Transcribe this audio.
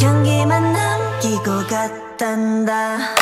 향기만 남기고 갔단다.